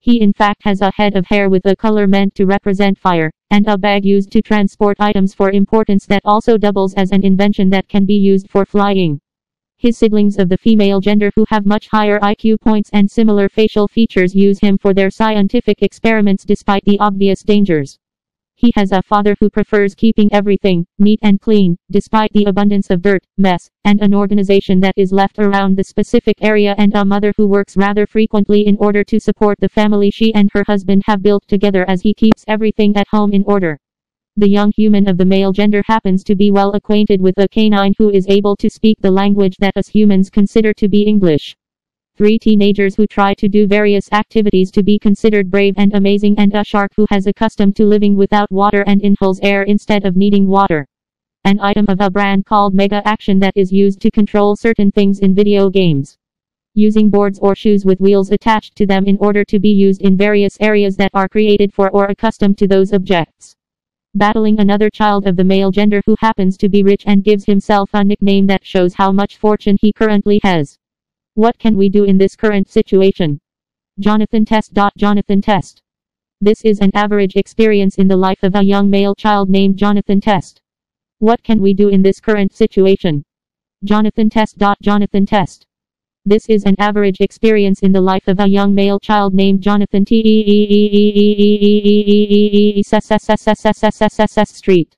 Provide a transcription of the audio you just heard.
He in fact has a head of hair with a color meant to represent fire, and a bag used to transport items for importance that also doubles as an invention that can be used for flying. His siblings of the female gender who have much higher IQ points and similar facial features use him for their scientific experiments despite the obvious dangers. He has a father who prefers keeping everything neat and clean, despite the abundance of dirt, mess, and an organization that is left around the specific area and a mother who works rather frequently in order to support the family she and her husband have built together as he keeps everything at home in order. The young human of the male gender happens to be well acquainted with a canine who is able to speak the language that us humans consider to be English. Three teenagers who try to do various activities to be considered brave and amazing and a shark who has accustomed to living without water and inhales air instead of needing water. An item of a brand called Mega Action that is used to control certain things in video games. Using boards or shoes with wheels attached to them in order to be used in various areas that are created for or accustomed to those objects. Battling another child of the male gender who happens to be rich and gives himself a nickname that shows how much fortune he currently has. What can we do in this current situation? Jonathan Test. Jonathan Test. This is an average experience in the life of a young male child named Jonathan Test. What can we do in this current situation? Jonathan Test. Jonathan Test. This is an average experience in the life of a young male child named Jonathan T. Street.